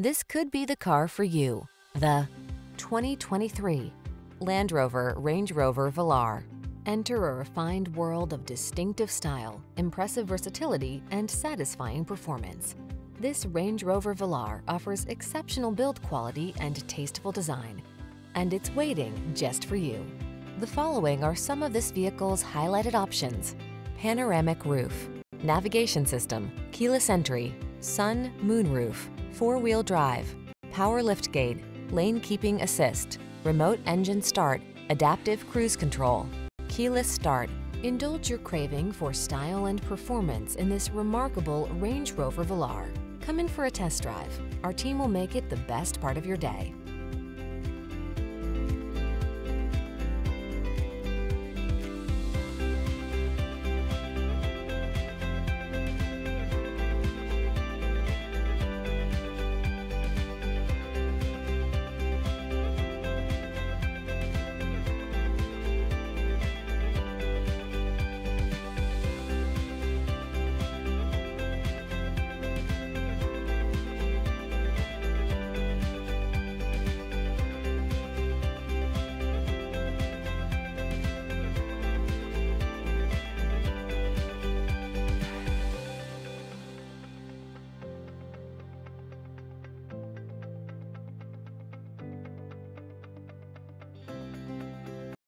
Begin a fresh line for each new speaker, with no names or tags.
This could be the car for you. The 2023 Land Rover Range Rover Velar. Enter a refined world of distinctive style, impressive versatility, and satisfying performance. This Range Rover Velar offers exceptional build quality and tasteful design. And it's waiting just for you. The following are some of this vehicle's highlighted options. Panoramic roof, navigation system, keyless entry, sun, moon roof, four-wheel drive, power liftgate, lane keeping assist, remote engine start, adaptive cruise control, keyless start. Indulge your craving for style and performance in this remarkable Range Rover Velar. Come in for a test drive. Our team will make it the best part of your day.